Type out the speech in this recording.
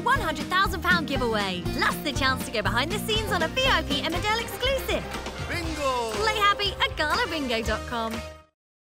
£100,000 giveaway, plus the chance to go behind the scenes on a VIP Emmerdale exclusive. Bingo! Play happy at galabingo.com.